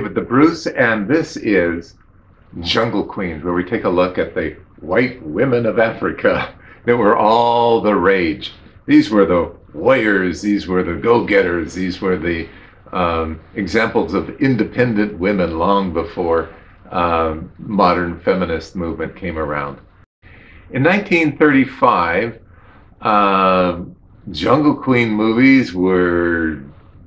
David the Bruce, and this is Jungle Queens, where we take a look at the white women of Africa that were all the rage. These were the warriors, these were the go getters, these were the um, examples of independent women long before um, modern feminist movement came around. In 1935, uh, Jungle Queen movies were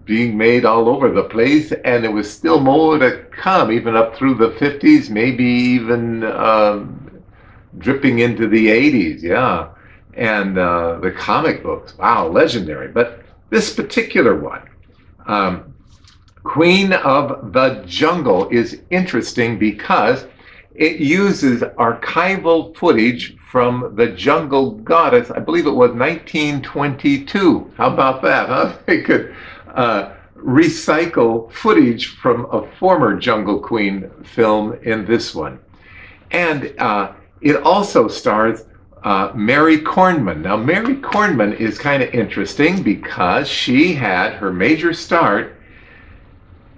being made all over the place, and there was still more to come, even up through the 50s, maybe even um, dripping into the 80s. Yeah. And uh, the comic books, wow, legendary. But this particular one, um, Queen of the Jungle, is interesting because it uses archival footage from the Jungle Goddess. I believe it was 1922. How about that, huh? They could uh, recycle footage from a former Jungle Queen film in this one. And uh, it also stars uh, Mary Kornman. Now, Mary Kornman is kind of interesting because she had her major start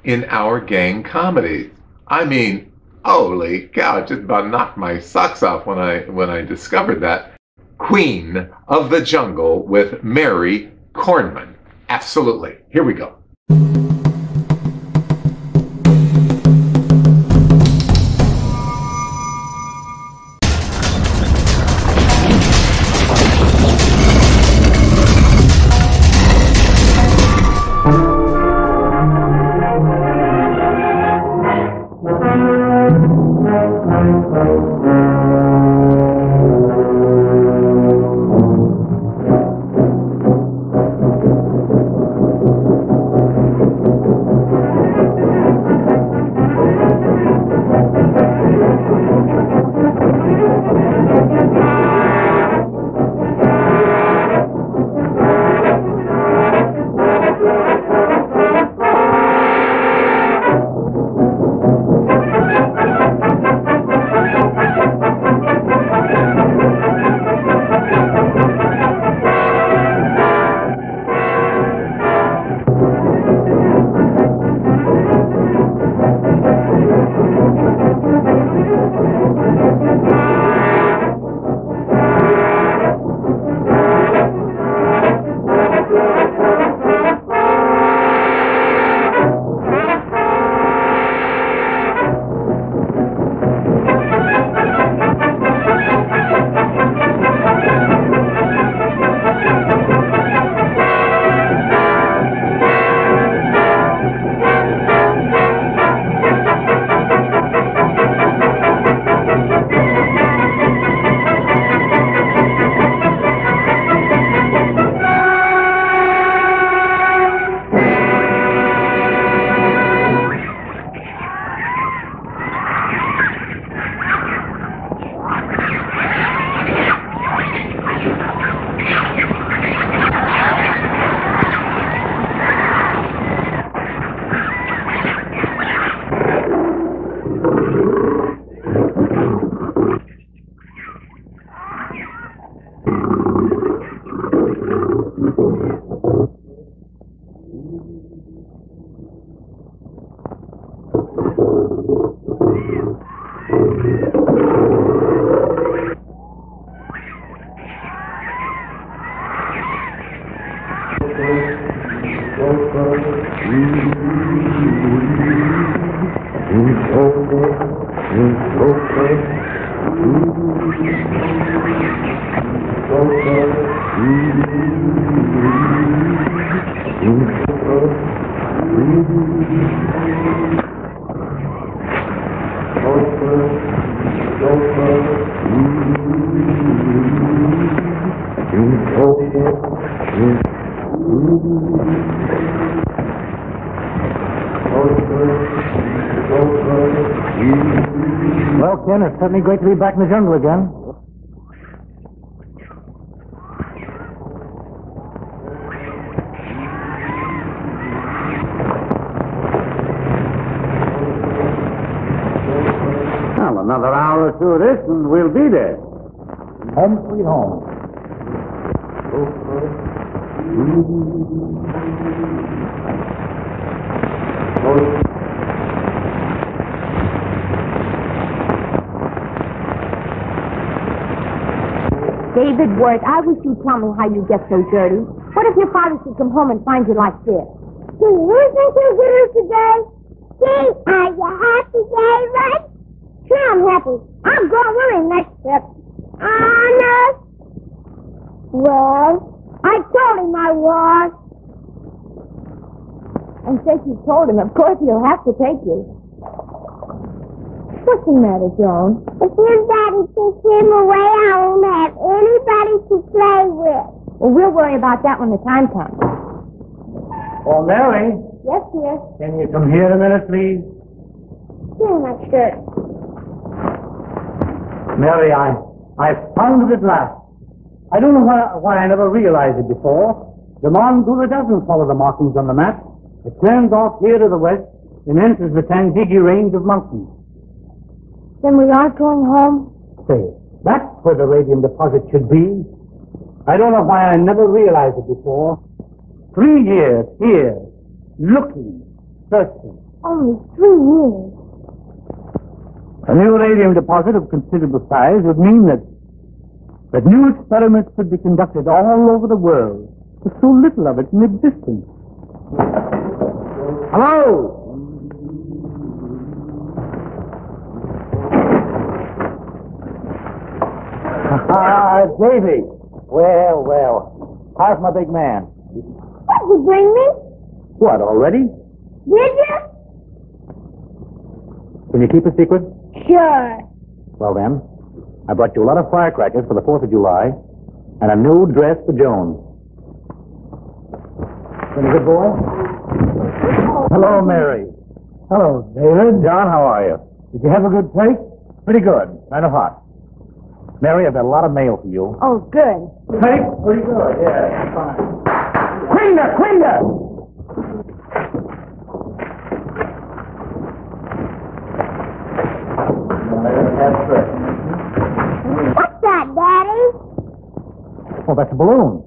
in our gang comedies. I mean, holy cow, just about knocked my socks off when I, when I discovered that. Queen of the Jungle with Mary Kornman. Absolutely. Here we go. Back in the jungle again. Well, another hour or two of this, and we'll be there. Home sweet home. Worth, I wish you'd tell me how you get so dirty. What if your father should come home and find you like this? Do you think get her today? Gee, are you happy, David? Sure, I'm happy. I'm going with him next trip. Honest? Well, I told him I was. And since you told him, of course he'll have to take you. What's the matter, Joan? If your daddy takes him away, I won't have anybody to play with. Well, we'll worry about that when the time comes. Oh, Mary, Yes, dear. can you come here a minute, please? Here, my shirt. Mary, I, I found it at last. I don't know why, why I never realized it before. The Mondula doesn't follow the markings on the map. It turns off here to the west and enters the Tangigi range of mountains. Then we aren't going home? Say, that's where the radium deposit should be. I don't know why I never realized it before. Three years here, looking, searching. Only three years. A new radium deposit of considerable size would mean that that new experiments could be conducted all over the world with so little of it in existence. Hello? Ah, Davy. Well, well. How's my big man? What'd you bring me? What, already? Did you? Can you keep a secret? Sure. Well then, I brought you a lot of firecrackers for the 4th of July and a new dress for Joan. Been a good boy? Hello, Mary. Hello, David. John, how are you? Did you have a good break? Pretty good. Kind of hot. Mary, I've got a lot of mail for you. Oh, good. Take? Pretty good, yeah, fine. Quinda! Quinda! That's good. What's that, Daddy? Oh, that's a balloon.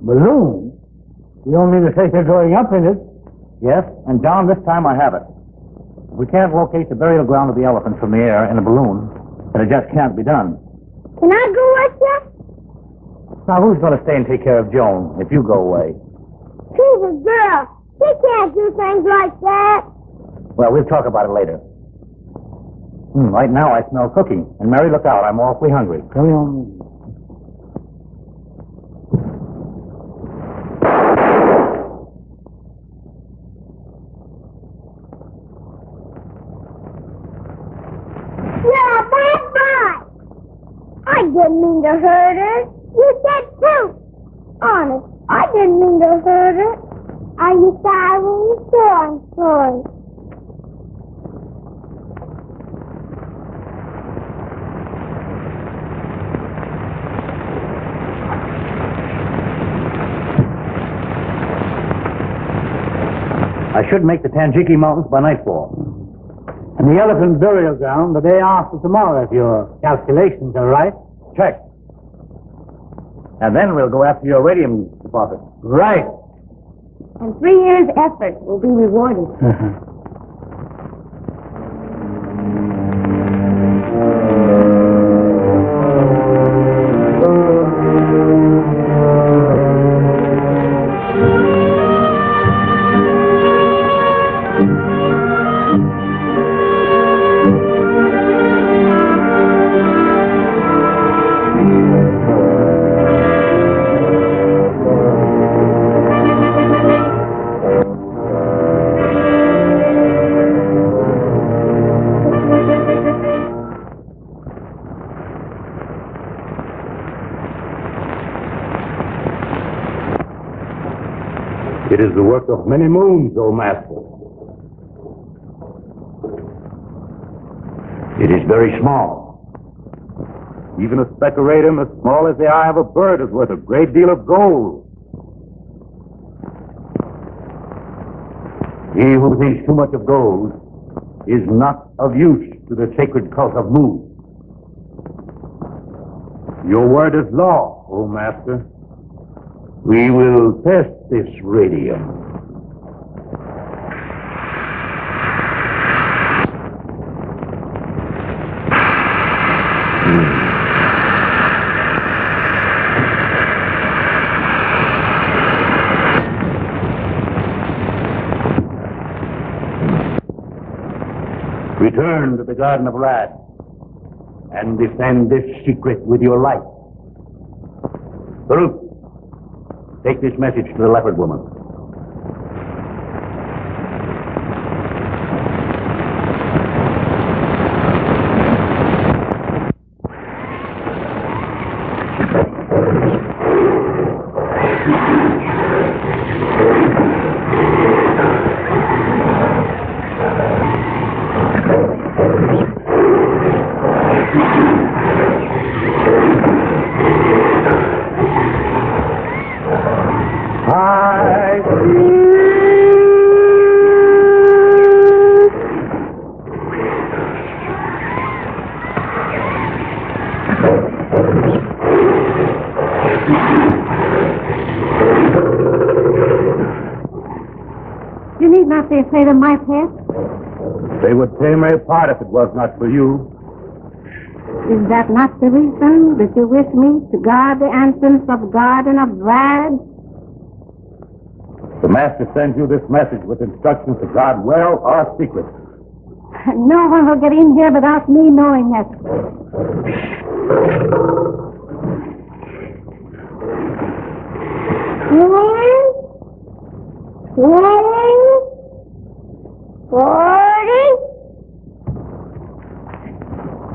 Balloon? You don't mean to say you're going up in it? Yes, and down this time I have it. We can't locate the burial ground of the elephant from the air in a balloon, and it just can't be done. Can I go with you? Now, who's going to stay and take care of Joan if you go away? She's a girl. She can't do things like that. Well, we'll talk about it later. Hmm, right now, I smell cooking. And Mary, look out. I'm awfully hungry. Come on. You're a bad boy. I didn't mean to hurt her. You said too. Honest, I didn't mean to hurt her. Are you sorry? Sure, I'm sorry. I should make the Tanjiki Mountains by nightfall. And the elephant burial ground the day after tomorrow, if your calculations are right. Check. And then we'll go after your radium deposit. Right. And three years' effort will be rewarded. It of many moons, O Master. It is very small. Even a radium as small as the eye of a bird is worth a great deal of gold. He who thinks too much of gold is not of use to the sacred cult of Mu. Your word is law, O Master. We will test this radium. Return to the Garden of Rad and defend this secret with your life. Baruch, take this message to the leopard woman. I You need not be afraid of my pet. They would tear me apart if it was not for you. Is that not the reason that you wish me to guard the entrance of Garden of Rad? The Master sends you this message with instructions to guard well our secret. No one will get in here without me knowing it. One, twenty, forty.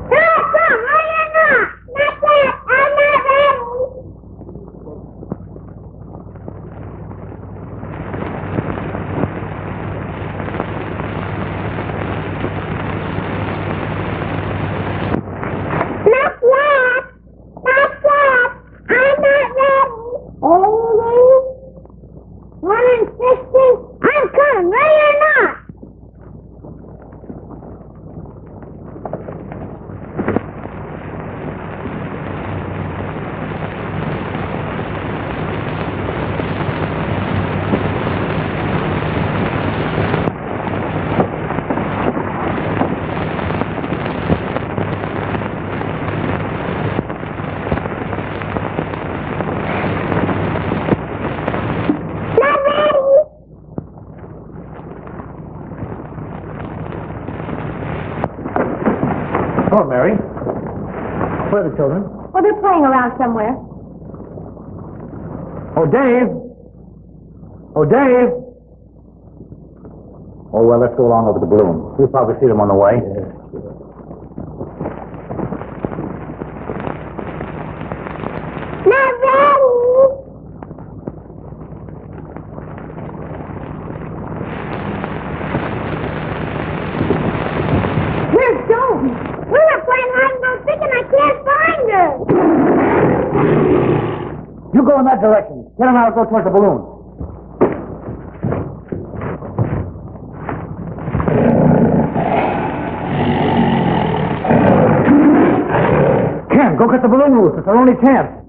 Come, come, hurry up! Not yet. I'm not ready. Not yet. Not yet. I'm not ready. Eighty. One and sixty. I'm coming, ready or not. Not ready. Hello, Mary. Where are the children? Well, they're playing around somewhere. Oh, Dave. Oh, Dave. Oh, well, let's go along over the balloon. We'll probably see them on the way. Not ready. Where's Joan? We were playing hide and go seek and I can't find her. You go in that direction. Get him out, go towards the balloon. Ken, go get the balloon loose. It's our only chance.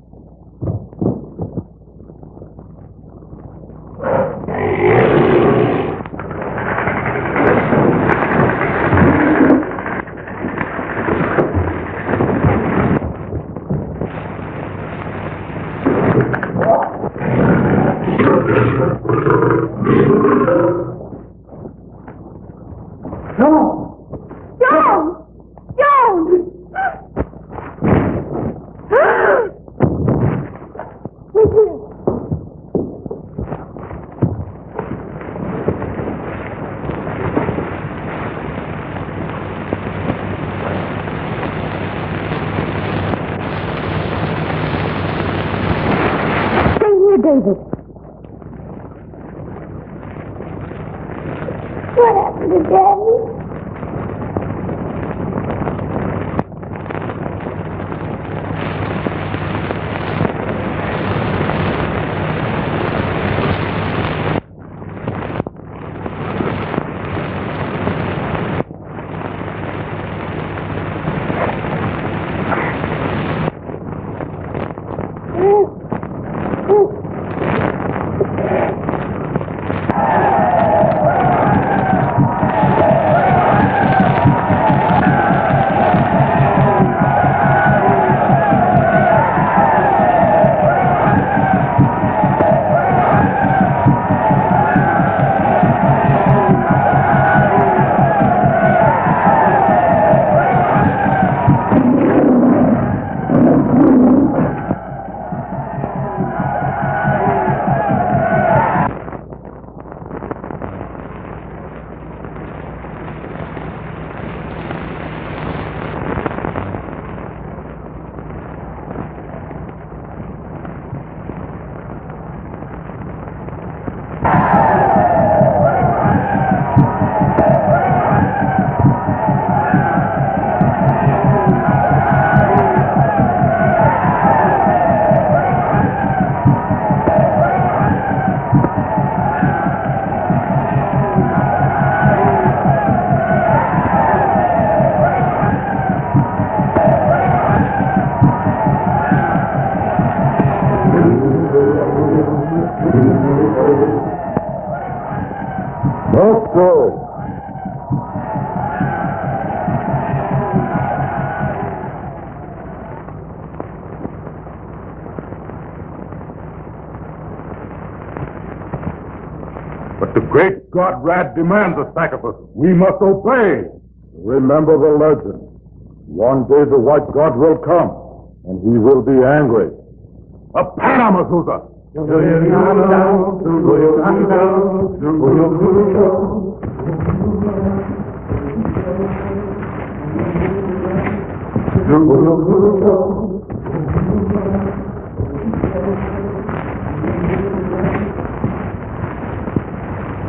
God Rad demands a sacrifice. We must obey. Remember the legend. One day the white God will come, and he will be angry. A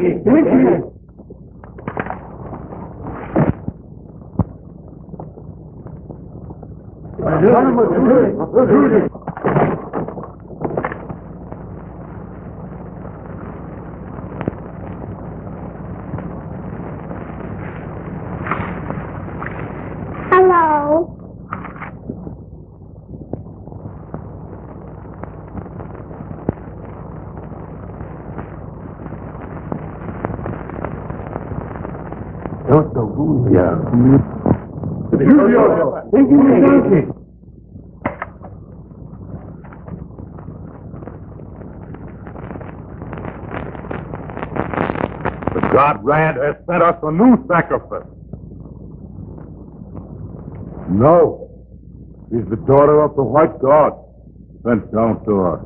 그렇지. 그렇지. 나는 뭐, 그러지. 그러지. The God Rand has sent us a new sacrifice. No. She's the daughter of the white God sent down to us.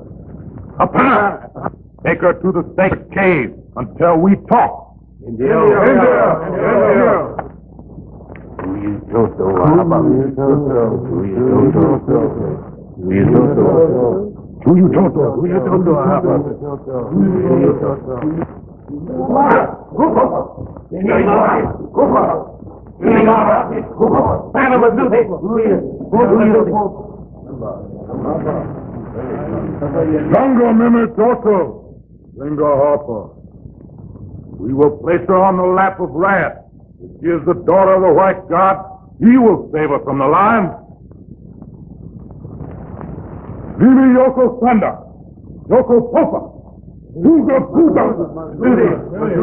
Take her to the sacred cave until we talk. India! India! Ganga Mimitoto, Linga Harper. We will place her on the lap of. If she is the daughter of the white god, he will save us from the lions. Vivi Yoko Sanda, Yoko Popa, Huga Puga. Haya,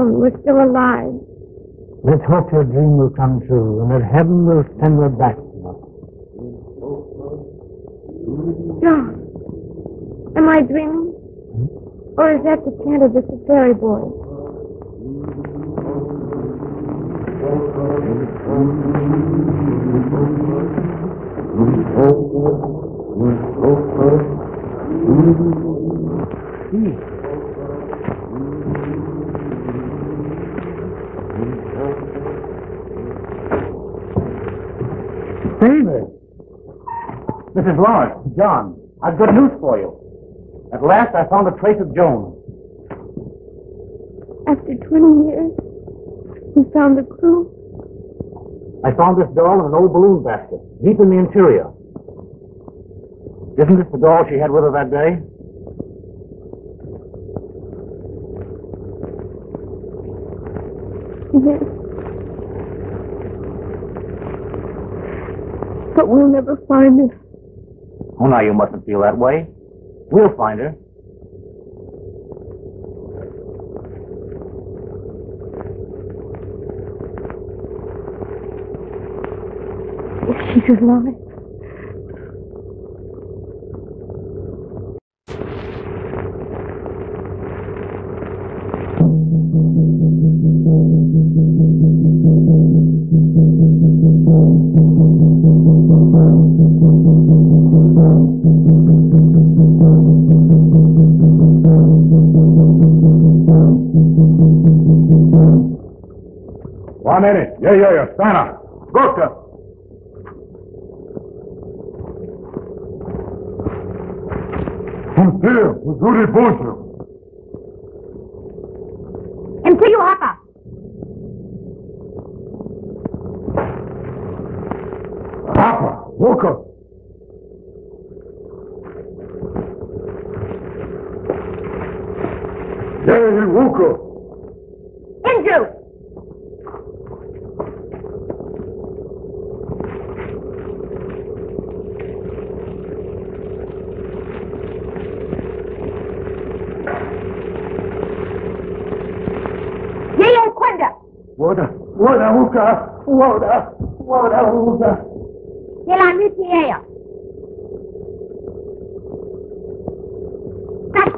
dreamed Joan was still alive. Let's hope your dream will come true and that heaven will send her back to us. John, am I dreaming? Or is that the chant of the fairy boy? David! Lawrence, John, I've good news for you. At last I found a trace of Joan. After 20 years, we found the clue. I found this doll in an old balloon basket, deep in the interior. Isn't this the doll she had with her that day? Yes. But we'll never find her. Oh, now you mustn't feel that way. We'll find her. She's alive. Minute. Yeah, yeah, yeah. Stand up. Doctor. Until, Missouri Bonjour. Until you hop up. Papa, Walker. Yeah, Walker. Andrew! Yeye kwenda. Water, water, Walker. Water, water, Walker. Kila miti yeye. Kat.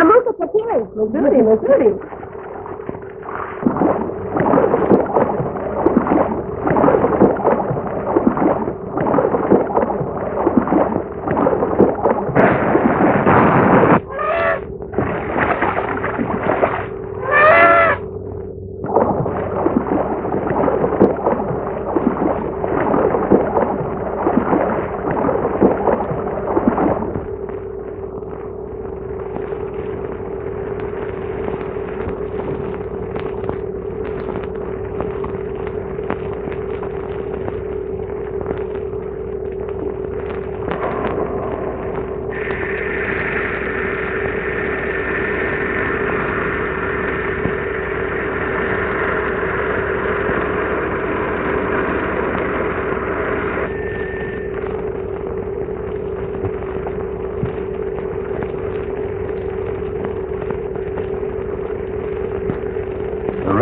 Amuka Patili. Missouri, Missouri.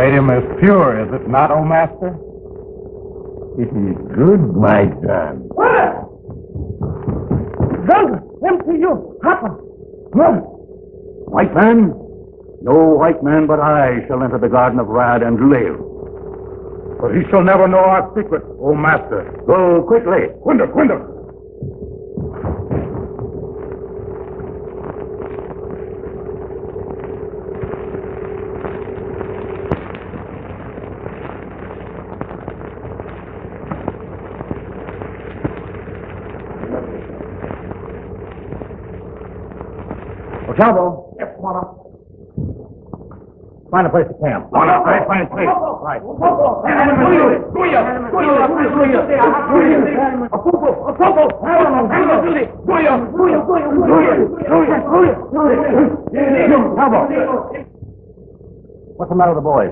The radium is it not, O Master? It is good, my son. Gun! Empty you! Papa! White man? No white man but I shall enter the garden of Rad and live. But he shall never know our secret, O Master. Go quickly. Quinder, quinder. Ocampo. Yes, Mama. Find a place to camp. One up, right? Find a place. Right. What's the matter with the boys?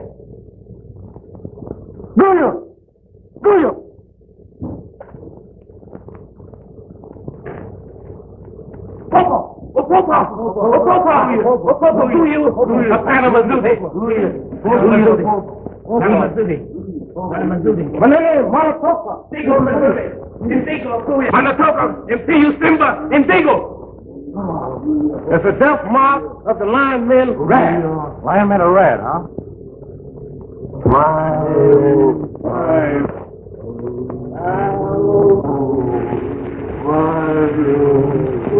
Julio! Manitoka, Impiu Simba, Indigo. It's a death mark of the lion men rat. Lion men are red, huh?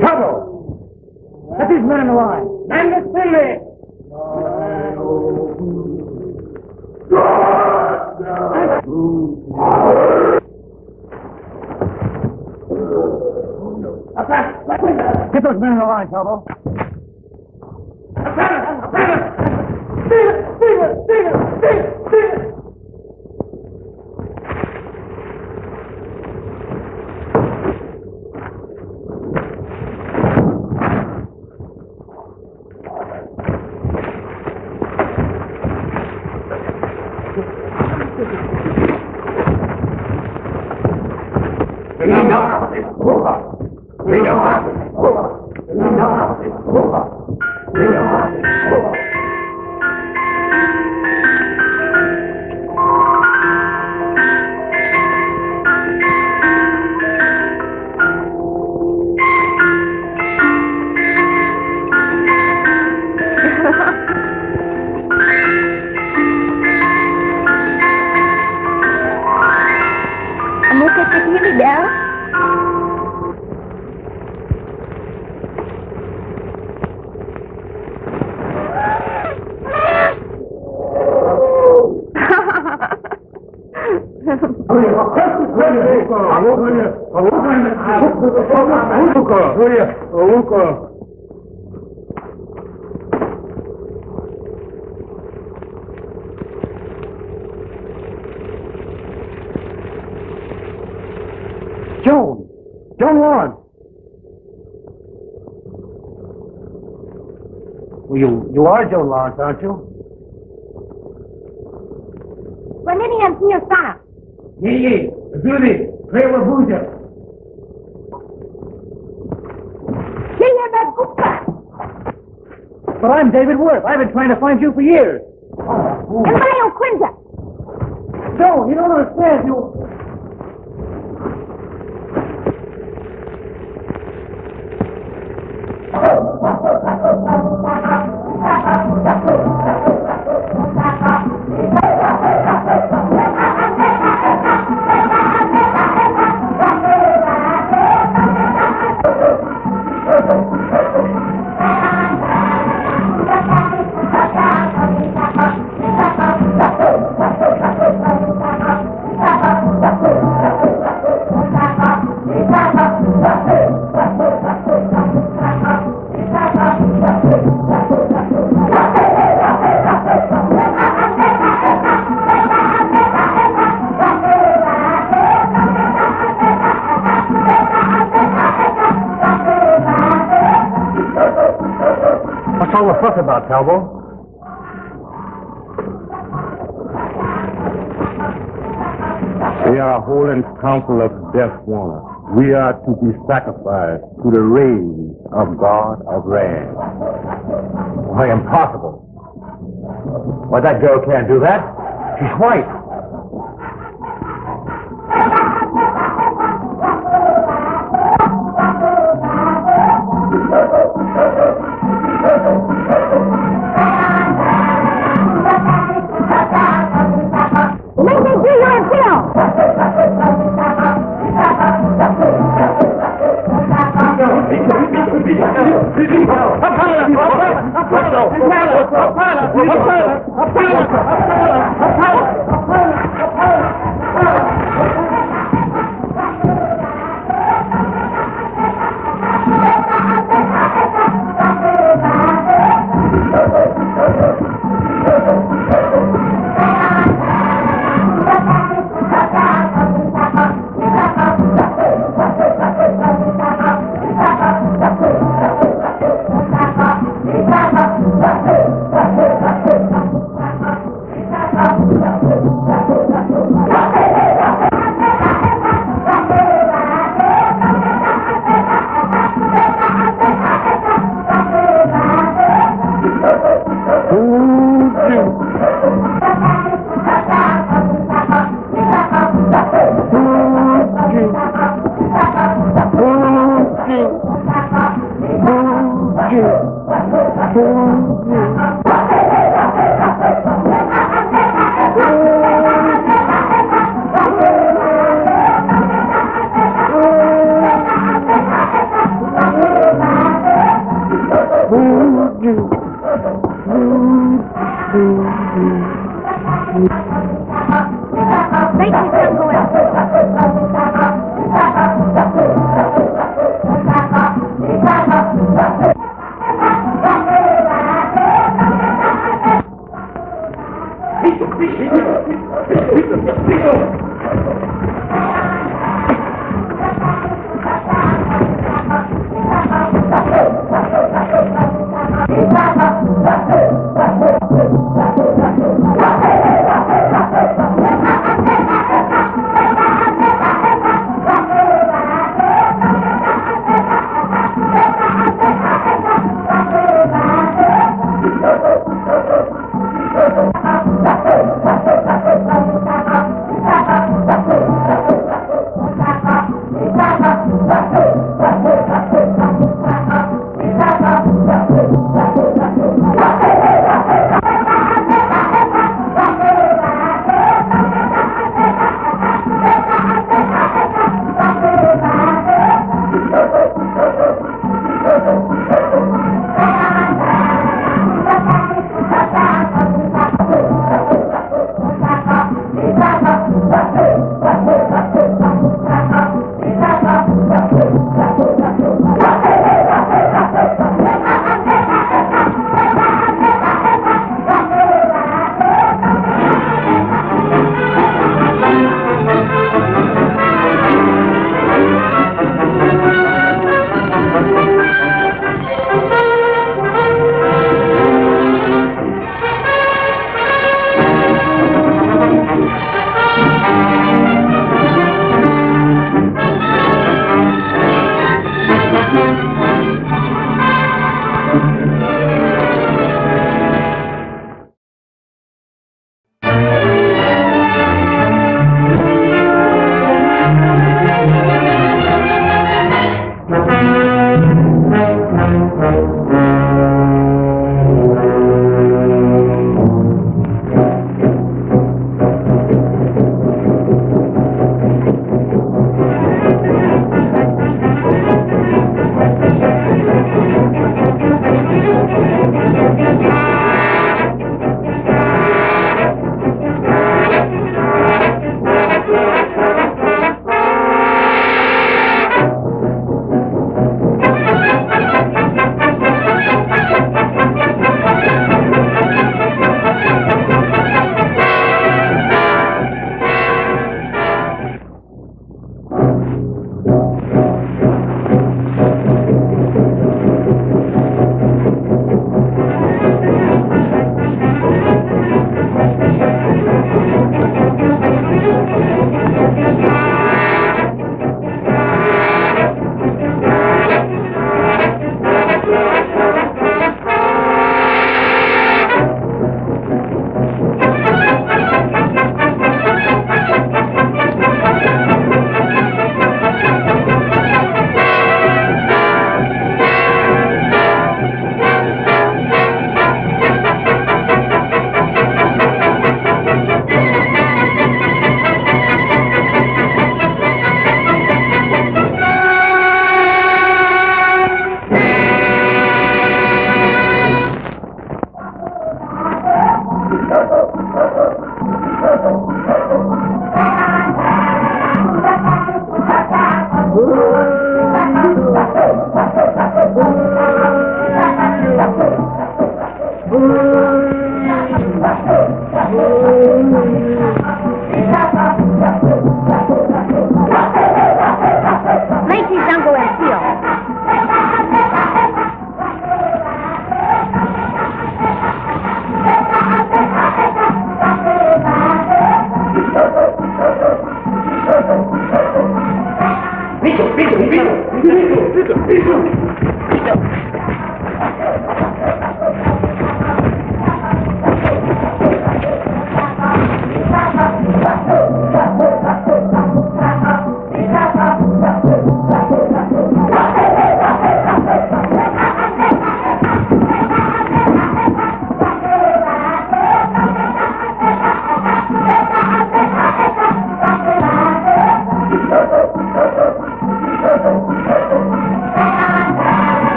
Trouble! Let these men in the line. And the silly. Get those men in the line, Trouble. Kamu are Joan Lawrence, aren't you? Kwanini hamsini sana? Yeye, Zuri, Rewa Buja. Yeye amekufa. But I'm David Worth. I've been trying to find you for years. Ambayo kwanza. Joan, you don't understand. You. What's A holding council of death warrants. We are to be sacrificed to the rage of God of wrath. Why, impossible. Why, that girl can't do that. She's white. Yeah.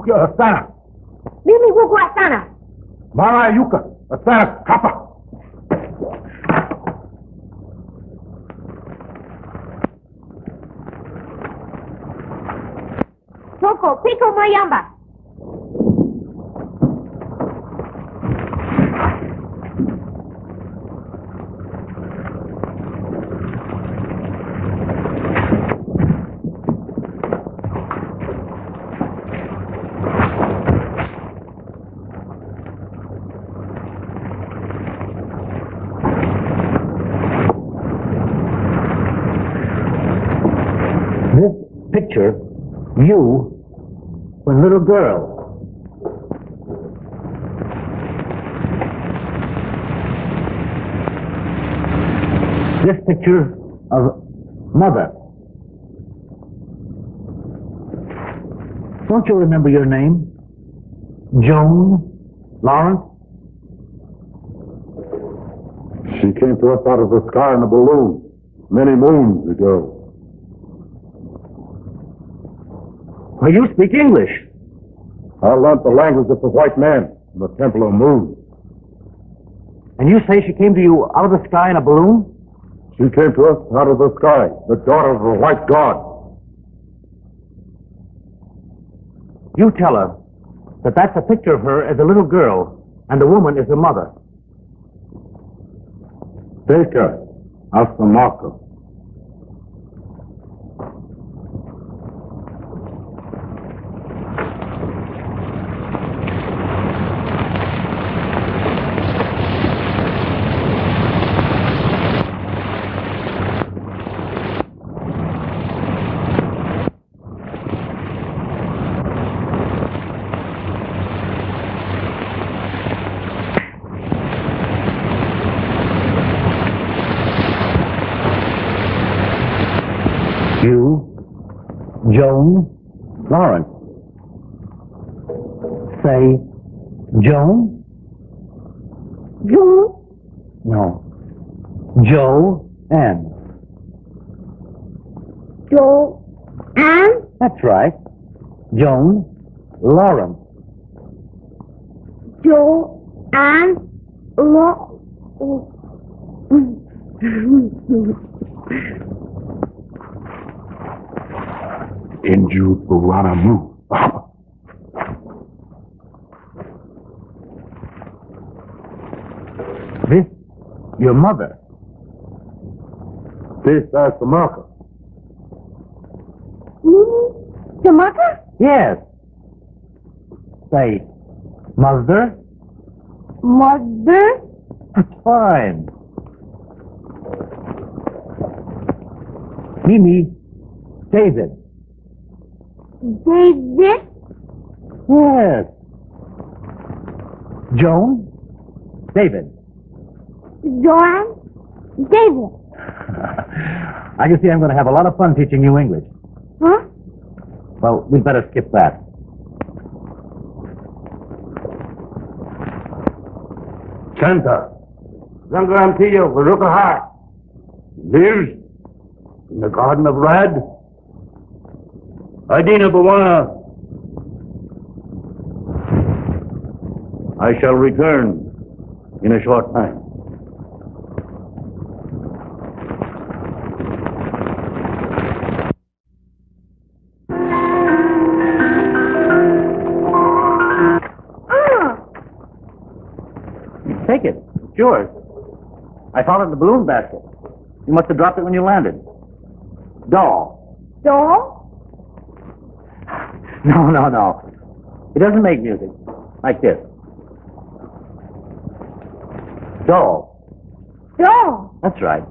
ukiwa sana mimi hukuwa sana mara yuka sana hapa soko pika umayamba girl. This picture of mother. Don't you remember your name? Joan Lawrence? She came to us out of the sky in a balloon many moons ago. Well, you speak English. I learned the language of the white man in the Temple of Moon. And you say she came to you out of the sky in a balloon? She came to us out of the sky, the daughter of the white god. You tell her that that's a picture of her as a little girl, and the woman is her mother. Take her. Ask the marker. You, Joan Lauren. Say, Joan? Joan? No. Joe Ann. Joe? Ann? That's right. Joan Lauren. Joe? Ann? Lo? Inju Puranamu. This, your mother. This is the marker. Mimi? Tamaka? Yes. Say, mother? Mother? Fine. Mimi, David. David? Yes. Joan, David. Joanne? David? I can see I'm going to have a lot of fun teaching you English. Huh? Well, we'd better skip that. Santa. Zangarantillo, Veruca High. Lives in the Garden of Rad. Idina Bawana. I shall return in a short time. Oh, Take it. It's yours. I found it in the balloon basket. You must have dropped it when you landed. Doll. Doll? No, no, no. It doesn't make music. Like this. Doll. Doll. That's right.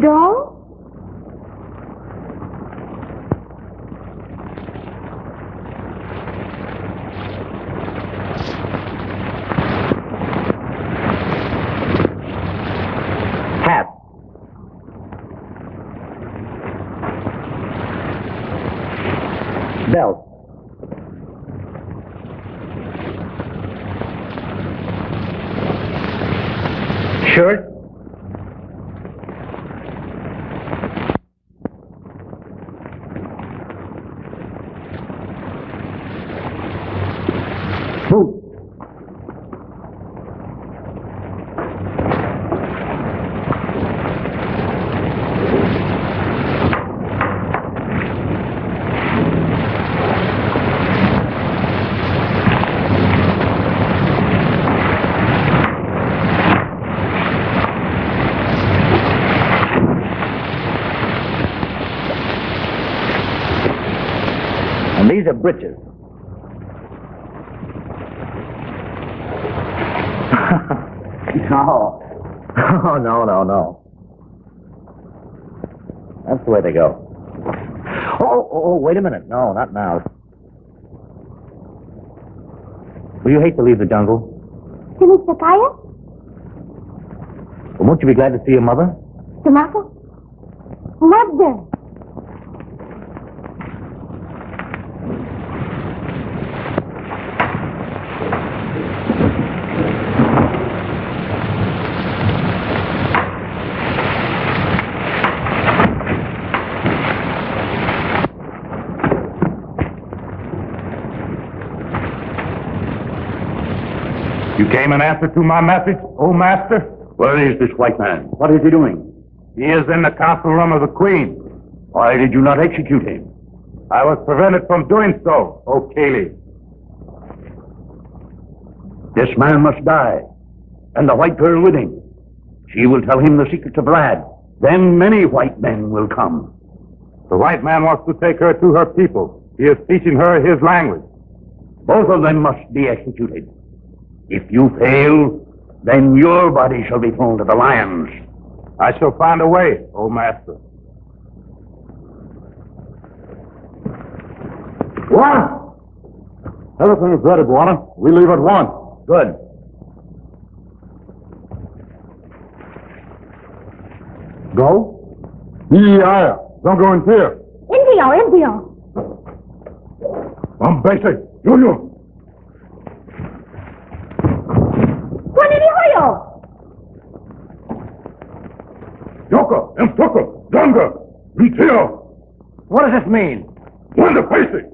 Doll? Hat. Belt. Shirt. Boot. And these are breeches. no. Oh, no, no, no. That's the way they go. Oh, oh, oh, oh wait a minute. No, not now. Will you hate to leave the jungle? To Mr. Kaya? But won't you be glad to see your mother? Tomato? Mother. You came in answer to my message, O master? Where is this white man? What is he doing? He is in the council room of the queen. Why did you not execute him? I was prevented from doing so, oh, O Kaylee. This man must die, and the white girl with him. She will tell him the secrets of Rad. Then many white men will come. The white man wants to take her to her people. He is teaching her his language. Both of them must be executed. If you fail, then your body shall be thrown to the lions. I shall find a way, O master. What? Everything is ready, Buana. We leave at once. Good. Go? Yeah, don't go in here. Indio, Indio. I'm basic. You, you. Juanillo. Yoka, Mtuka, Ganga, Ritio. What does this mean? Wanda basic. Popo,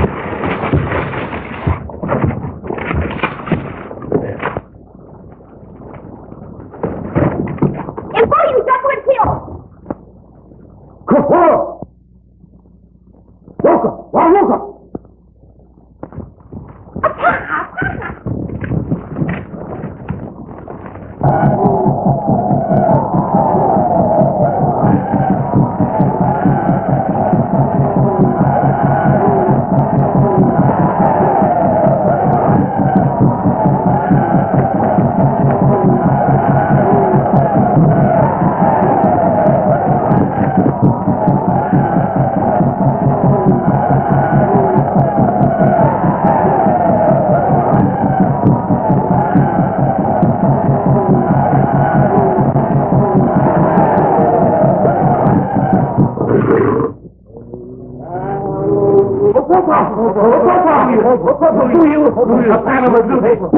وقف وقف وقف وقف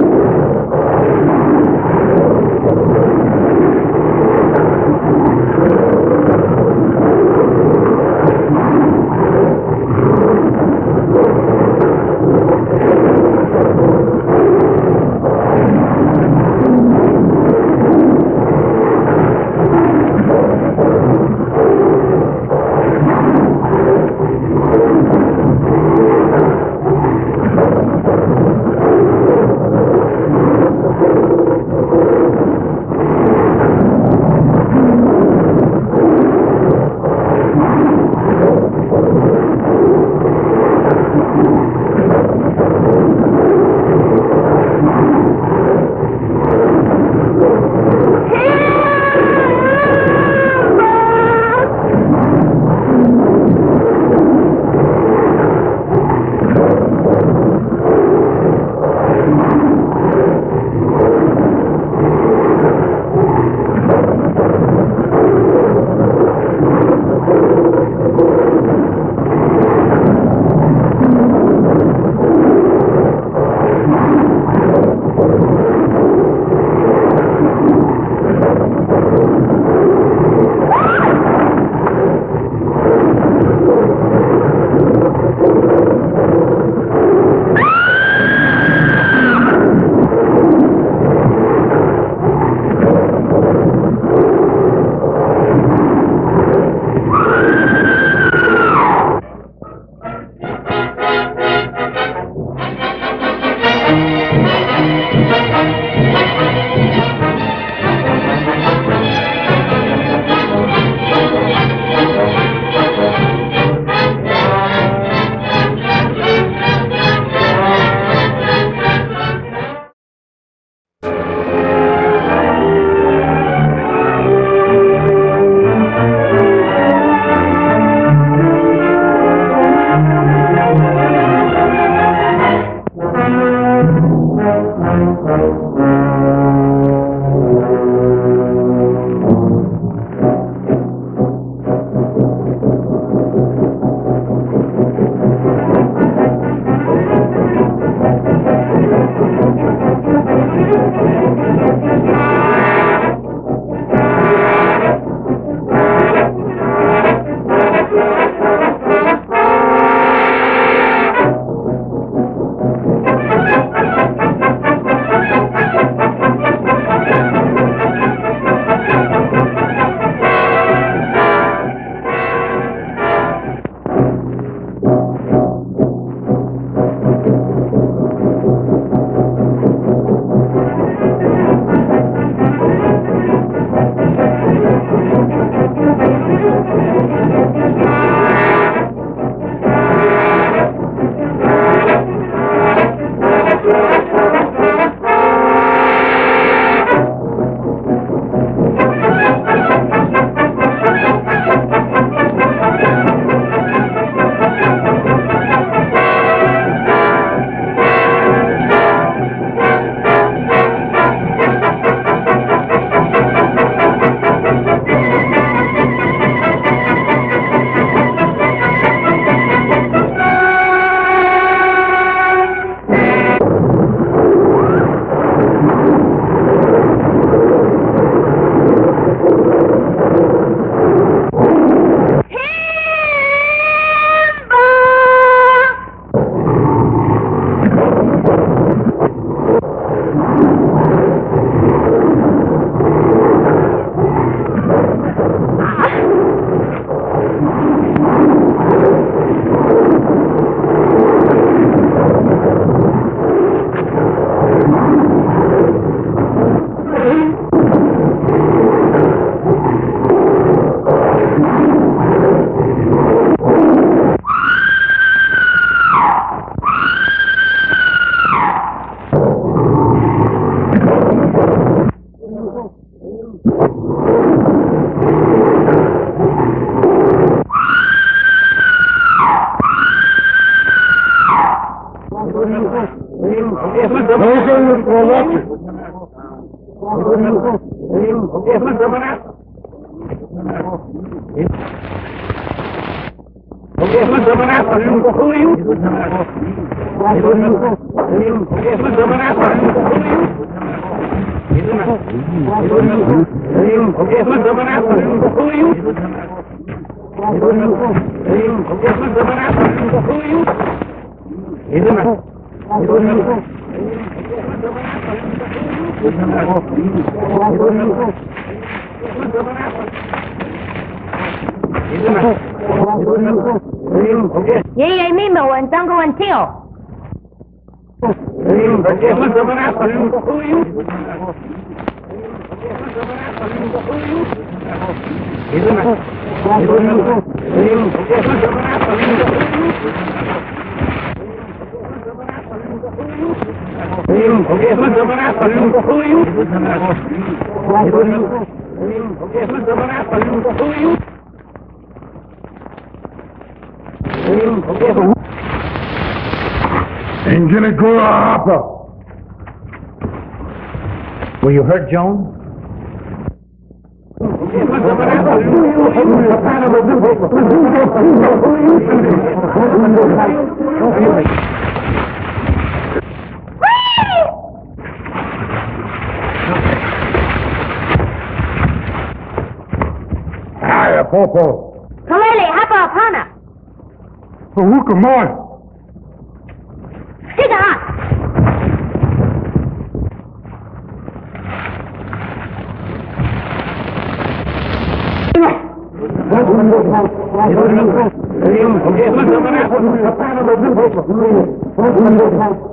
Go hopper. Were you hurt, Joan? Popo. Kalele, hapa hapana. Huku moi. Siga hapa. Thank you.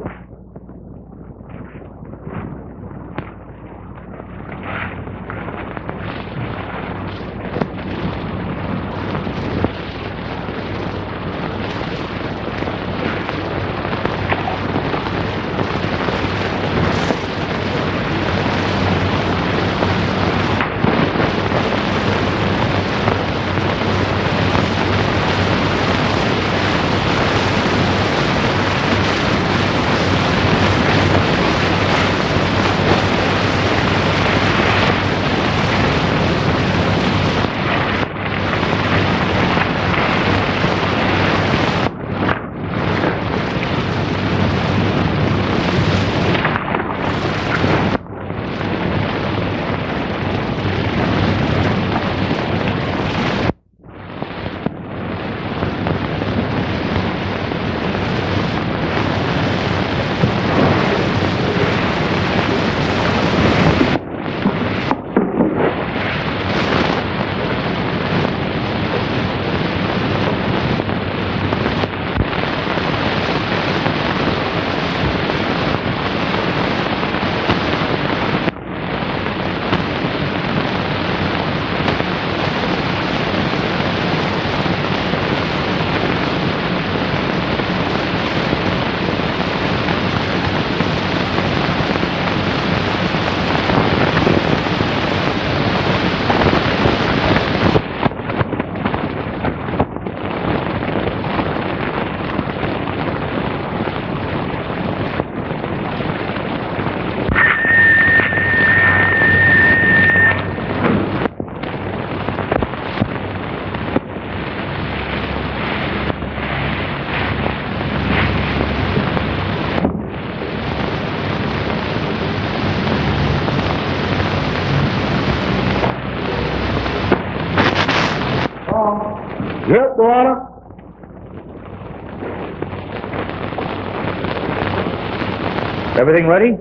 Everything ready?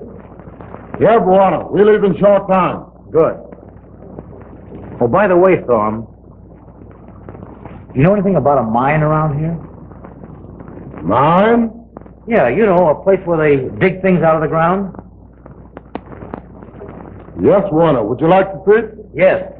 Yeah, Bwana. We leave in short time. Good. Oh, by the way, Thorn, do you know anything about a mine around here? Mine? Yeah, you know, a place where they dig things out of the ground? Yes, Warner. Would you like to see? Yes.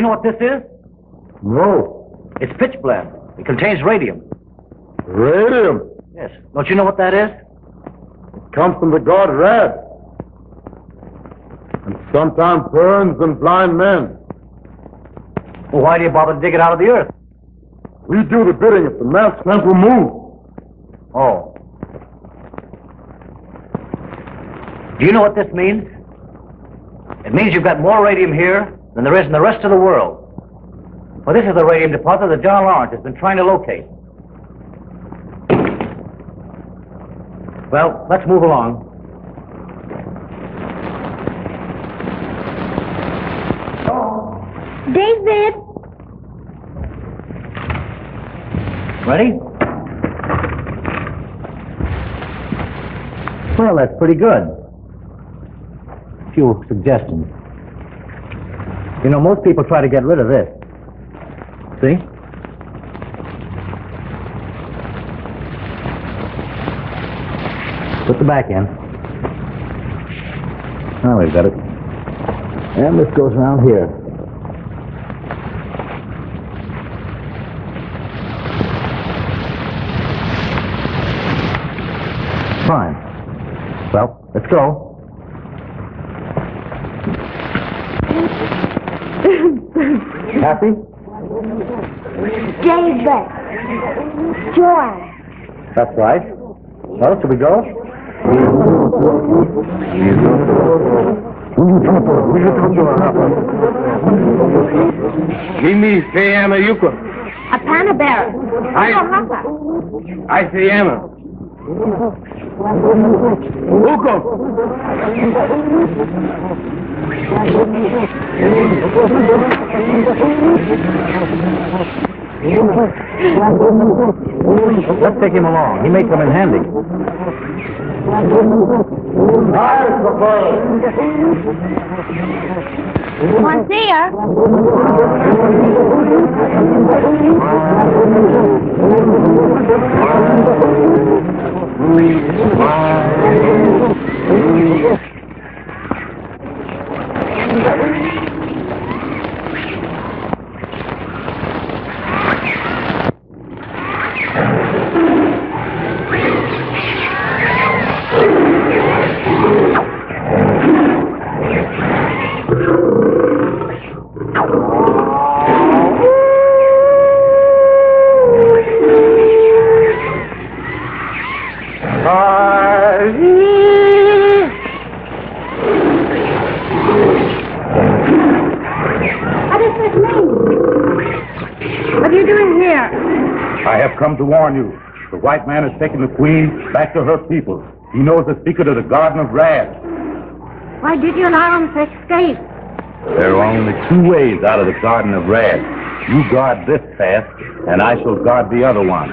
You know what this is? No. It's pitch black. It contains radium. Radium. Yes. Don't you know what that is? It comes from the god Rad. And sometimes burns and blind men. Well, why do you bother to dig it out of the earth? We do the bidding if the mass temple moves. Oh. Do you know what this means? It means you've got more radium here than there is in the rest of the world. Well, this is the radium deposit that John Lawrence has been trying to locate. Well, let's move along. David, Ready? Well, that's pretty good. A few suggestions. You know, most people try to get rid of this. See? Put the back in. Now we've got it. And this goes around here. Fine. Well, let's go. Happy? David, Joy. That's right. Well, shall we go? Give me Sayama Yuko. A Panabera. Aye. Oh, Hapa. I Let's take him along. He may come in handy. Monsieur. What come to warn you. The white man has taken the queen back to her people. He knows the secret of the Garden of Rad. Why did you allow him to escape? There are only two ways out of the Garden of Rad. You guard this path, and I shall guard the other one.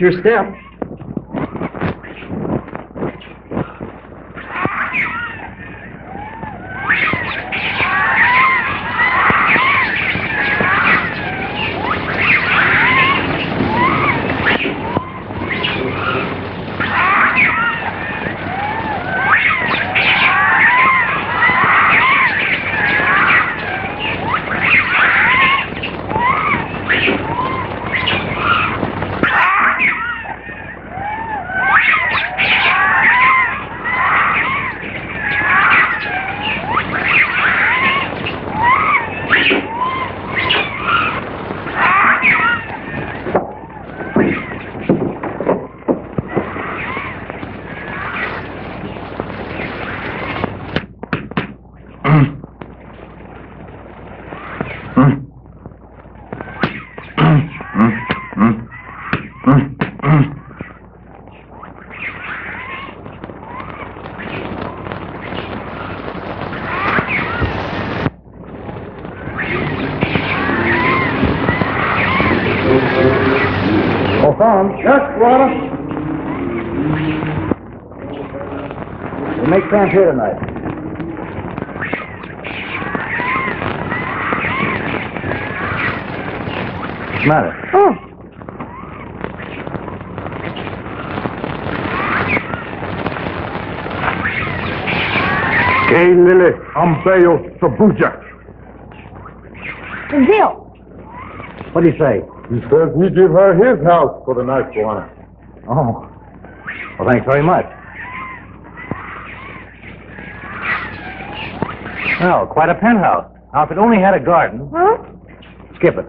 Your step. Make camp here tonight. What's the matter? Oh, Hey, Lily, I'm Bayo Sabuja. Bill. What do you say? He says he give her his house for the night, Honor. Oh. Well, thanks very much. Well, quite a penthouse. Now, if it only had a garden, Huh? skip it.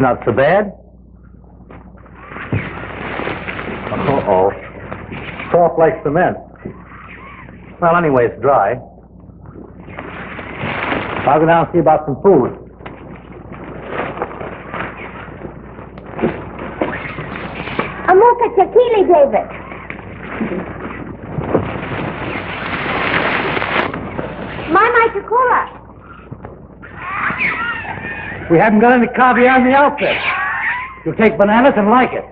Is not so bad. Uh-oh. Soft like cement. Well, anyway, it's dry. I'll go down and see about some food. Amuka Tequila, David. We haven't got any caviar in the outfit. You'll take bananas and like it.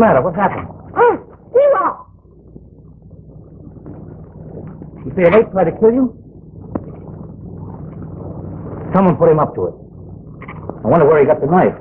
Matter? What happened? Oh, Seawall. You see an ape tried to kill you? Someone put him up to it. I wonder where he got the knife.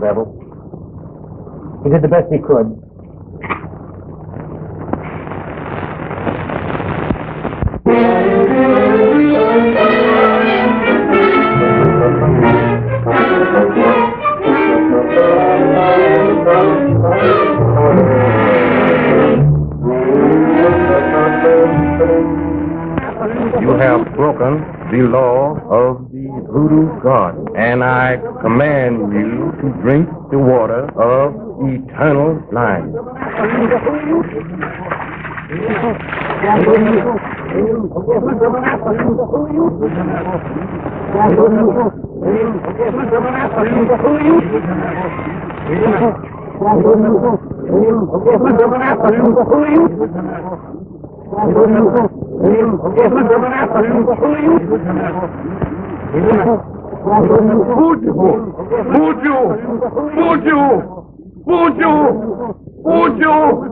Devil. He did the best he could. Mude-o! Mude-o! Mude-o! Mude-o! وجوه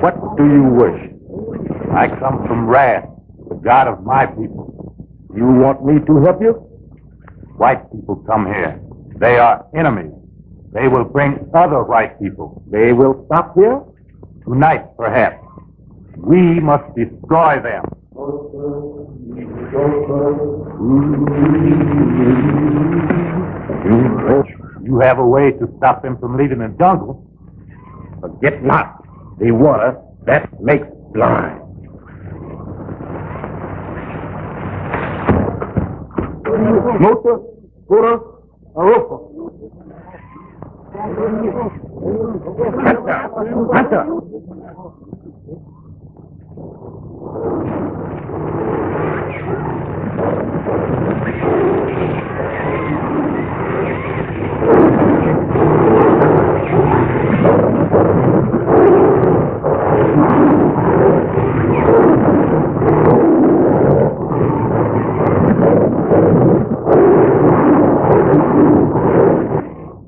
What do you wish? I come from Wrath, the god of my people. You want me to help you? White people come here. They are enemies. They will bring other white people. They will stop here? Tonight, perhaps. We must destroy them. You, have a way to stop them from leaving the jungle. Forget not the water that makes blind. Hunter! Hunter!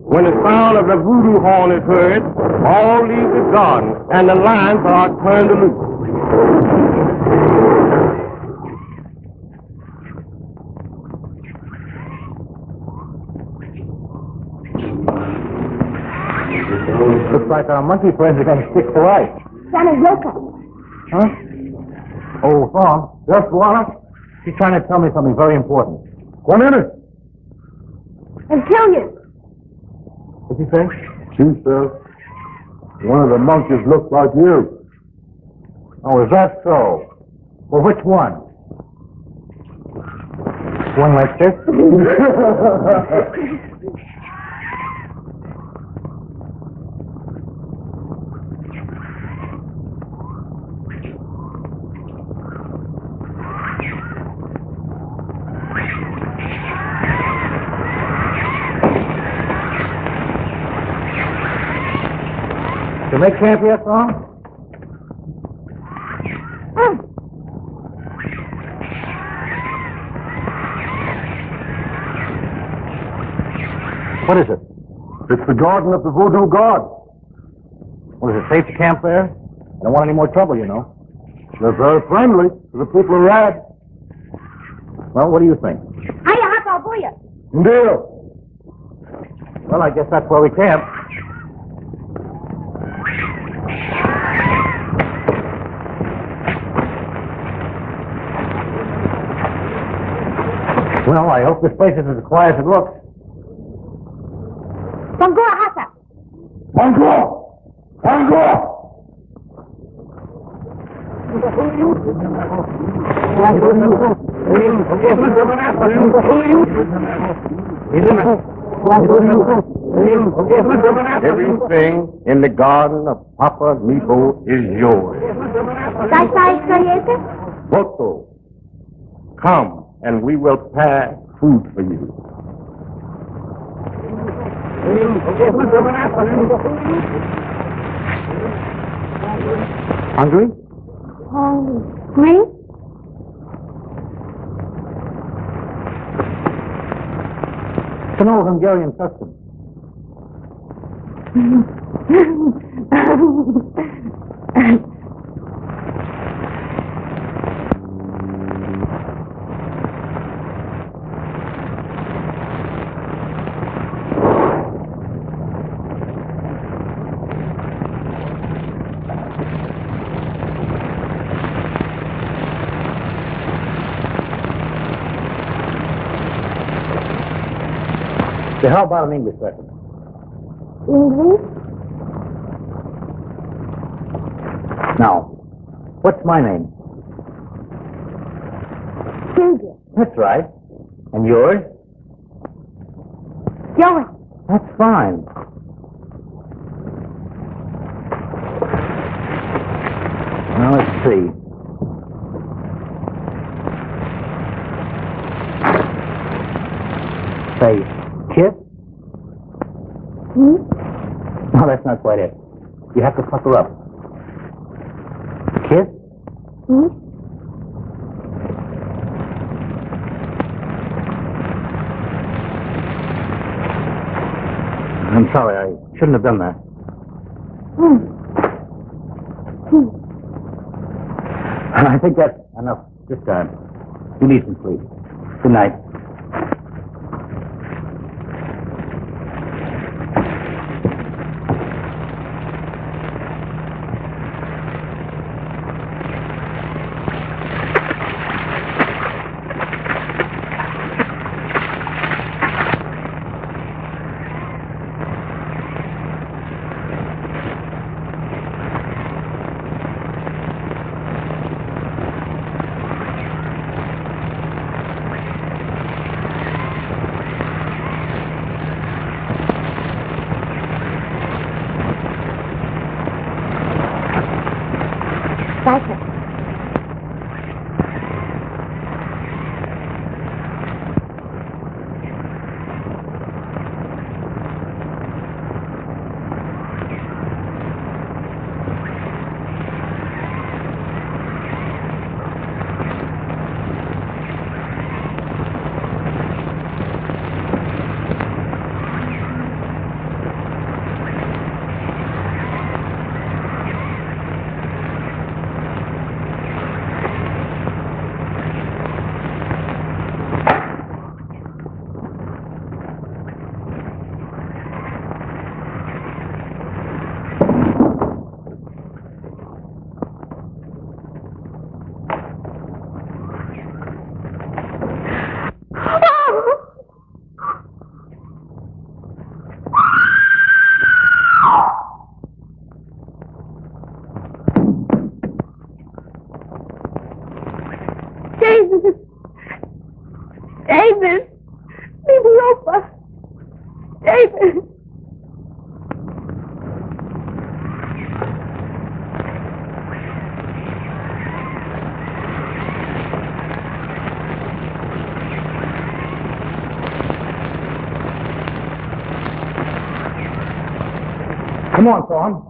When the sound of the voodoo horn is heard, all leave the garden, and the lions are turned loose. Looks like our monkey friends are going to stick to ice. Johnny Yoka. Huh? Oh, Thorn. Yes, Wallace? She's trying to tell me something very important. One minute. And kill you. You say? She says, one of the monkeys looks like you. Oh, is that so? Well, which one? One like this? You make camp yet, Thorn? What is it? It's the garden of the voodoo god. Well, is it safe to camp there? I don't want any more trouble, you know. They're very friendly to the people of Rad. Well, what do you think? Hiya, Hoppo, booyah. Deal. Well, I guess that's where we camp. Well, I hope this place is as quiet as it looks. Bongoa Hasa. Bongo! Bongo! Everything in the garden of Papa Nepo is yours. Sai Sai Kariete. Boto, come and we will pack food for you. Hungry? Me? It's an old Hungarian custom. how about an English lesson? English? Now, what's my name? Ginger. That's right. And yours? Joey. That's fine. Now, let's see. Say, kiss? Hmm? No, that's not quite it. You have to pucker up. Kiss? Hmm? I'm sorry, I shouldn't have done that. Hmm. Hmm. I think that's enough this time. You need some sleep. Good night. Come on, Thorne.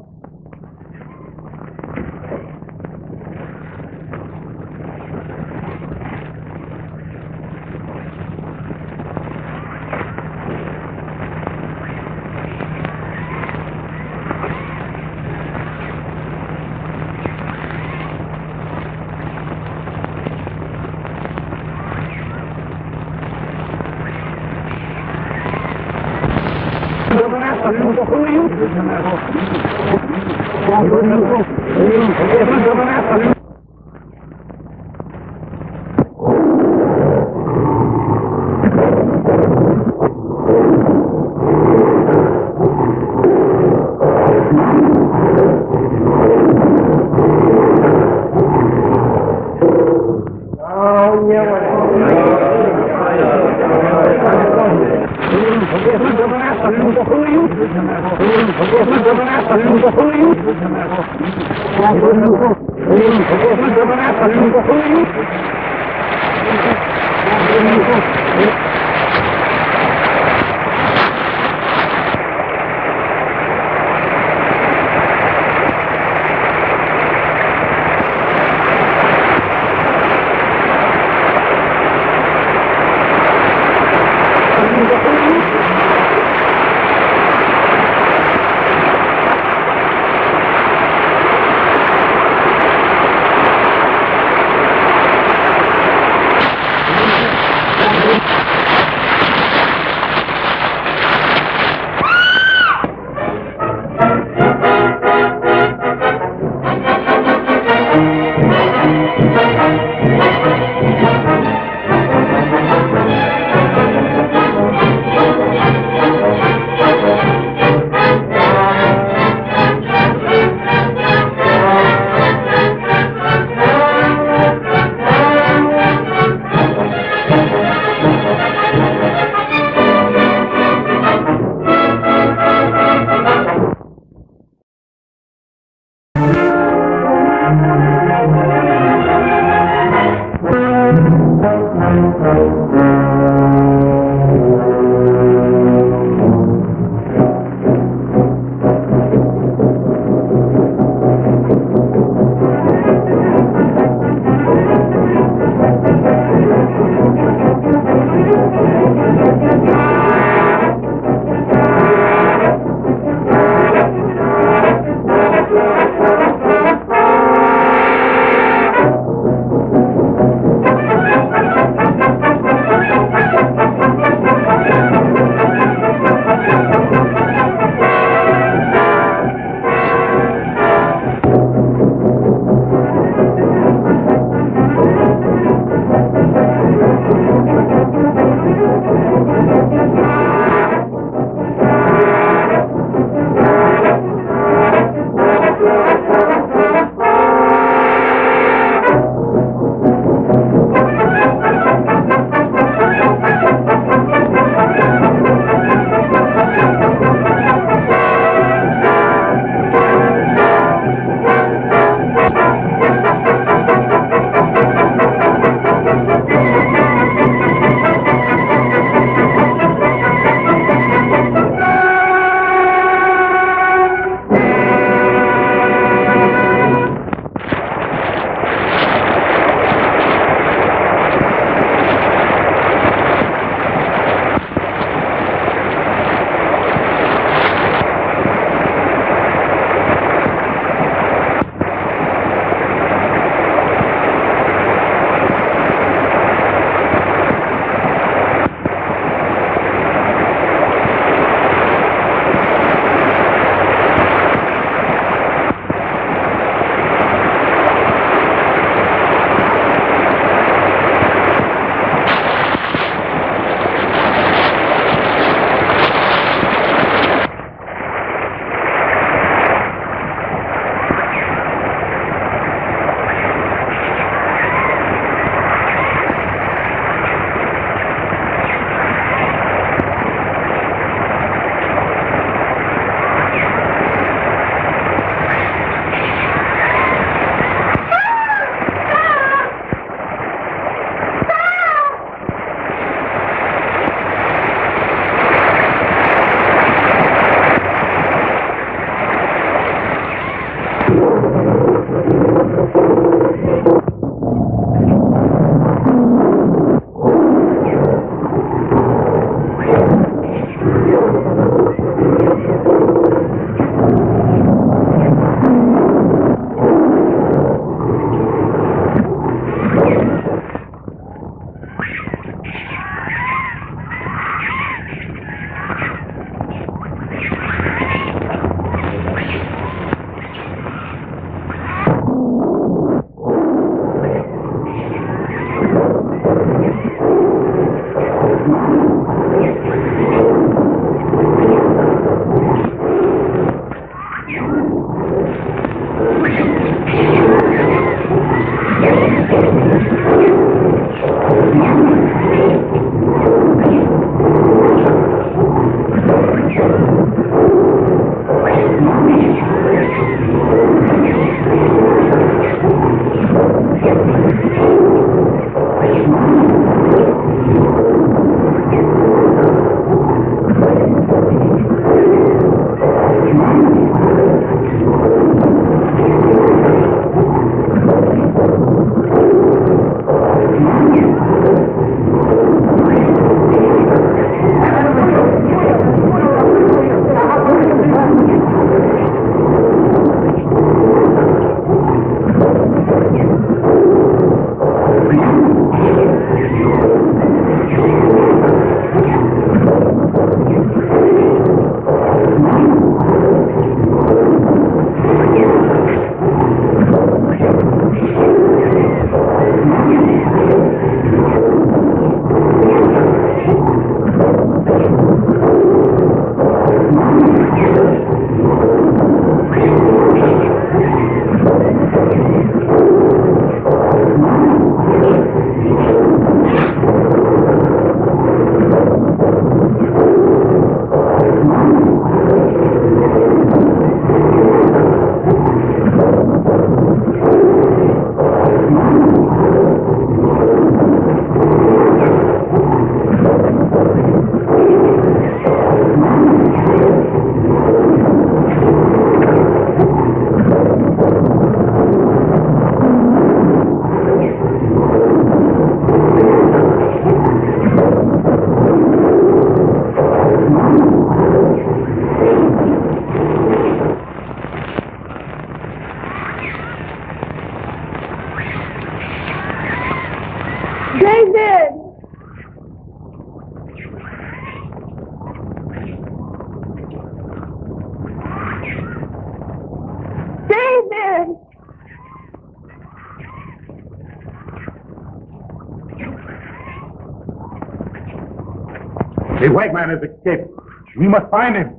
The white man has escaped. We must find him.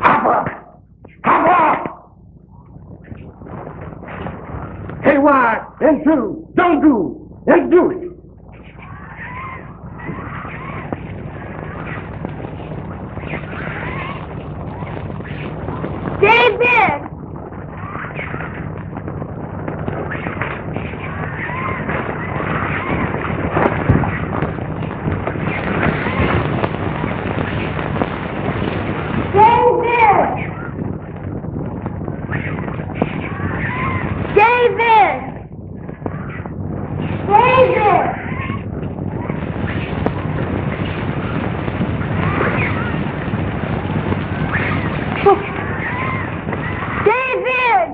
Hopper! Hopper! Hey, why? And two. Don't do. And do it. David! David! David! David! David!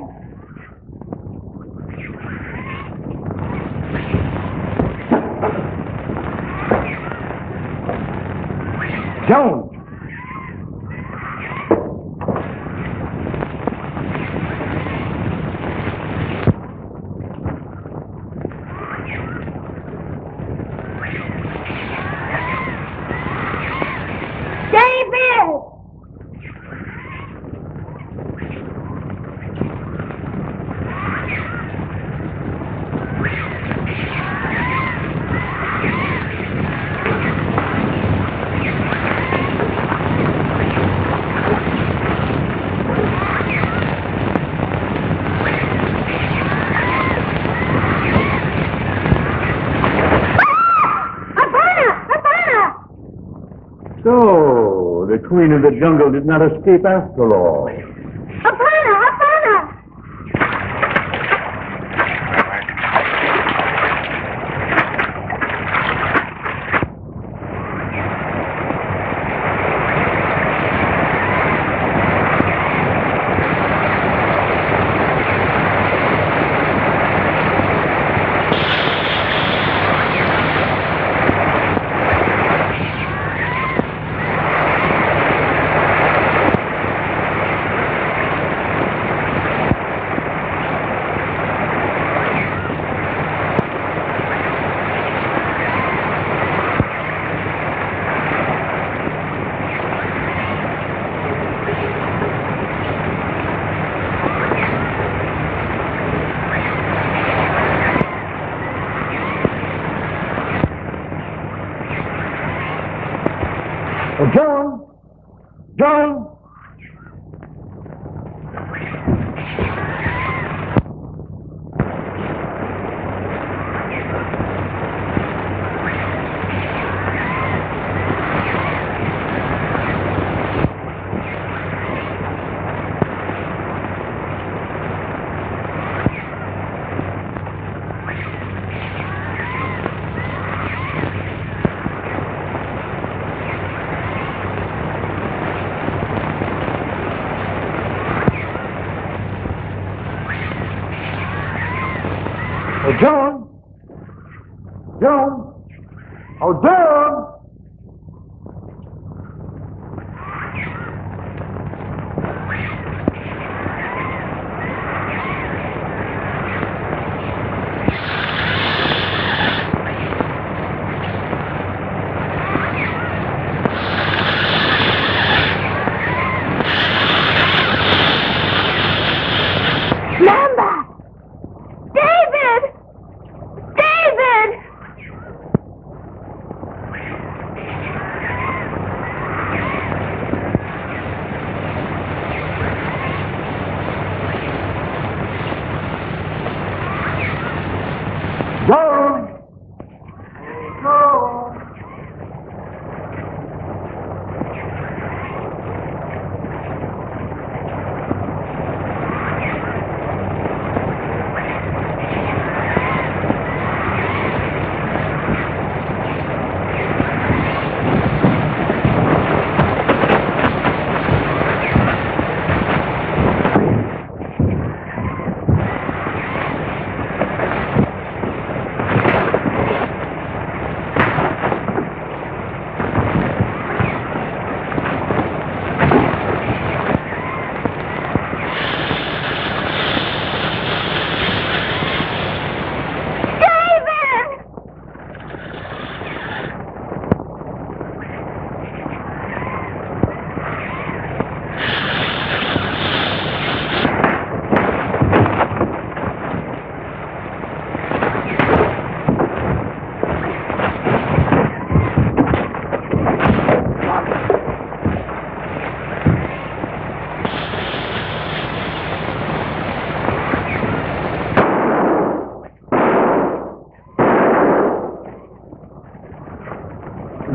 Jones! David! Abana! Abana! So, the queen of the jungle did not escape after all.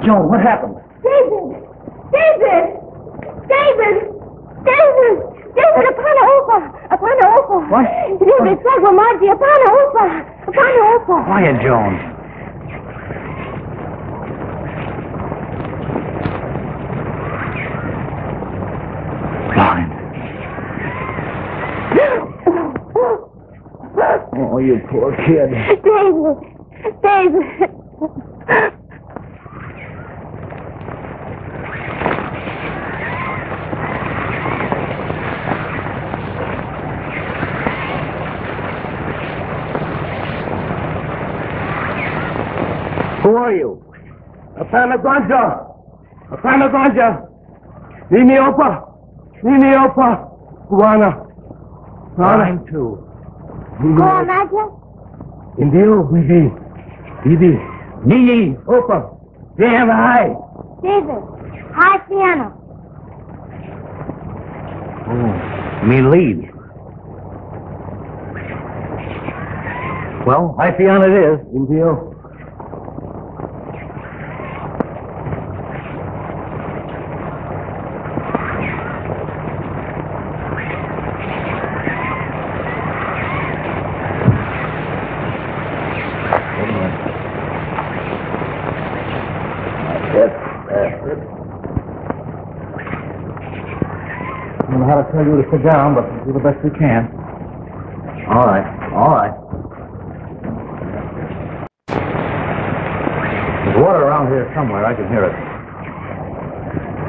Joan, what happened? David! David! David! David! David, upon Opa! Upon Opa! What? David, Sago Margie, upon Opa! Upon Opa! Quiet, Joan. Oh, you poor kid. David! David! Who are you? Apana Ganja! Apana Ganja! Nini Opa! Nini Opa! Guana! Mine too. Go on, Nadja. Indio, Bibi. Bibi. Nini Opa! Damn high! David, high piano. Oh, me lead. Well, high piano it is. Indio. I don't know how to tell you to sit down, but do the best we can. All right, all right. There's water around here somewhere. I can hear it.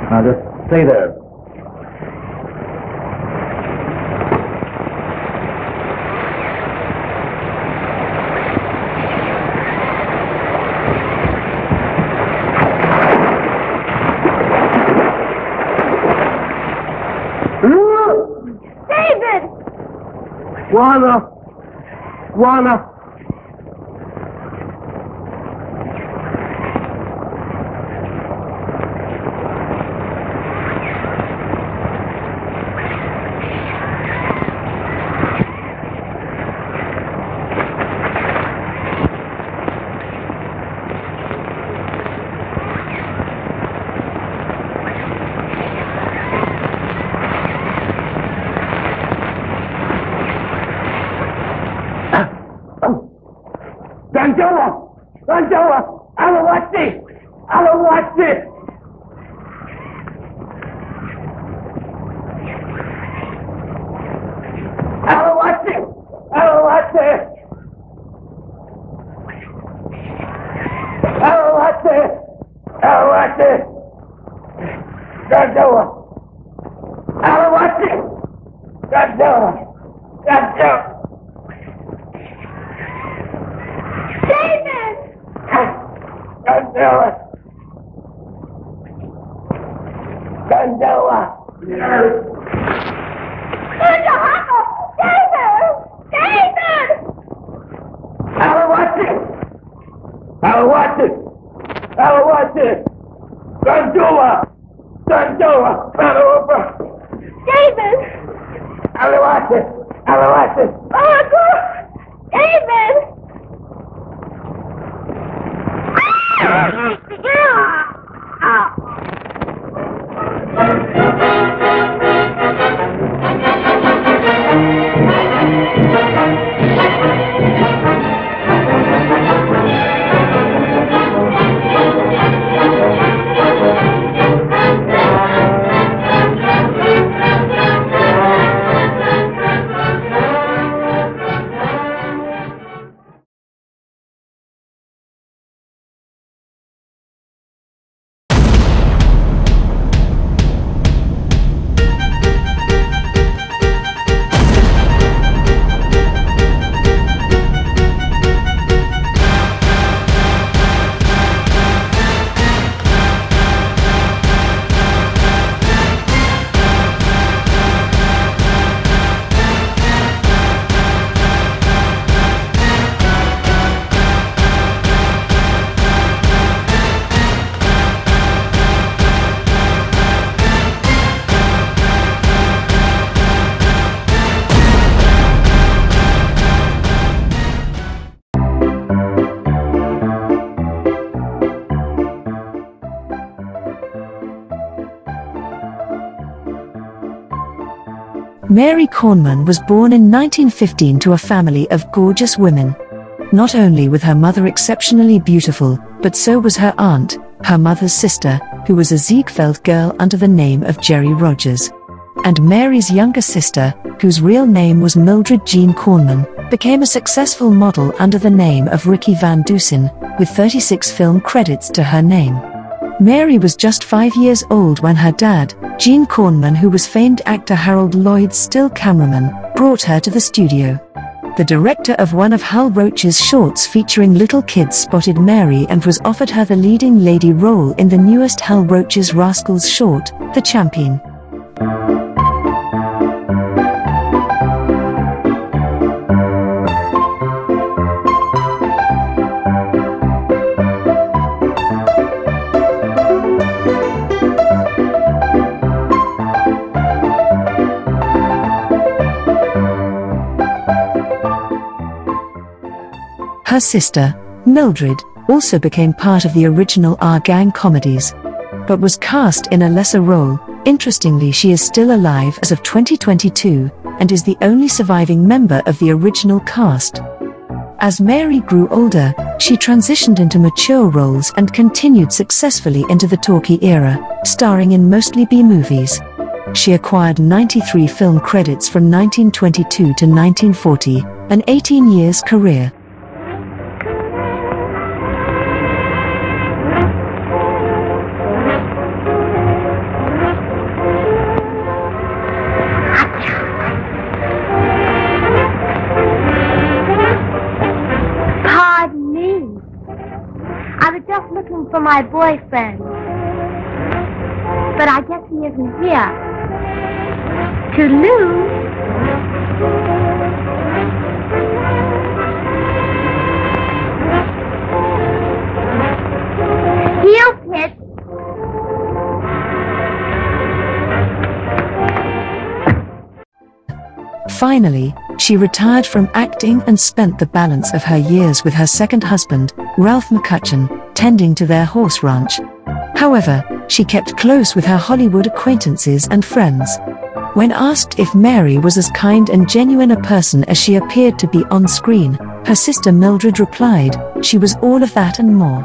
Now just stay there. David! Guana! Guana! Mary Kornman was born in 1915 to a family of gorgeous women. Not only was her mother exceptionally beautiful, but so was her aunt, her mother's sister, who was a Ziegfeld girl under the name of Jerry Rogers. And Mary's younger sister, whose real name was Mildred Jean Kornman, became a successful model under the name of Ricky Van Dusen, with 36 film credits to her name. Mary was just five years old when her dad, Gene Kornman who was famed actor Harold Lloyd's still cameraman, brought her to the studio. The director of one of Hal Roach's shorts featuring little kids spotted Mary and was offered her the leading lady role in the newest Hal Roach's Rascals short, The Champion. Her sister, Mildred, also became part of the original Our Gang comedies, but was cast in a lesser role. Interestingly, she is still alive as of 2022 and is the only surviving member of the original cast. As Mary grew older, she transitioned into mature roles and continued successfully into the talkie era, starring in mostly B movies. She acquired 93 film credits from 1922 to 1940, an 18 years career. My boyfriend. But I guess he isn't here. To lose. Heel pitch. Finally, she retired from acting and spent the balance of her years with her second husband, Ralph McCutcheon, tending to their horse ranch. However, she kept close with her Hollywood acquaintances and friends. When asked if Mary was as kind and genuine a person as she appeared to be on screen, her sister Mildred replied, she was all of that and more.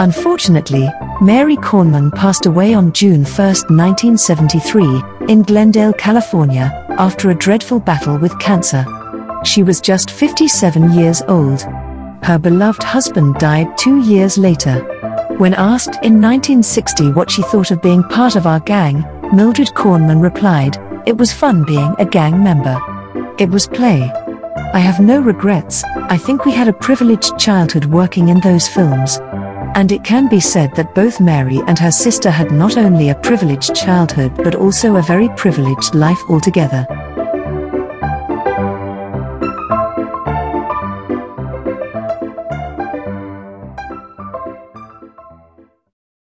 Unfortunately, Mary Kornman passed away on June 1, 1973, in Glendale, California, after a dreadful battle with cancer. She was just 57 years old. Her beloved husband died two years later. When asked in 1960 what she thought of being part of our gang, Mildred Kornman replied, It was fun being a gang member. It was play. I have no regrets, I think we had a privileged childhood working in those films. And it can be said that both Mary and her sister had not only a privileged childhood but also a very privileged life altogether.